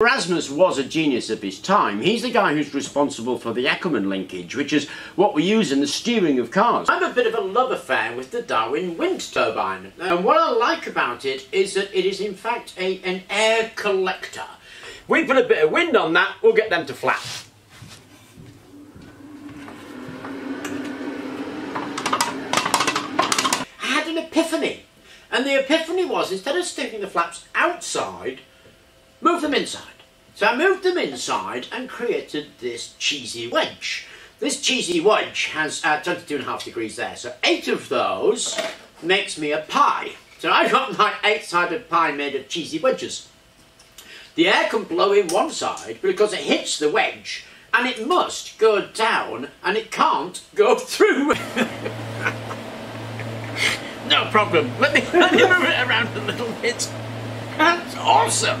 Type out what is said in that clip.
Erasmus was a genius of his time. He's the guy who's responsible for the Ackermann linkage, which is what we use in the steering of cars. I'm a bit of a love affair with the Darwin wind turbine. And what I like about it is that it is in fact a, an air collector. We put a bit of wind on that, we'll get them to flap. I had an epiphany. And the epiphany was, instead of sticking the flaps outside, move them inside. So I moved them inside and created this cheesy wedge. This cheesy wedge has uh, 22 and a half degrees there, so eight of those makes me a pie. So I've got my eight-sided pie made of cheesy wedges. The air can blow in one side because it hits the wedge and it must go down and it can't go through. no problem. Let me, let me move it around a little bit. That's awesome.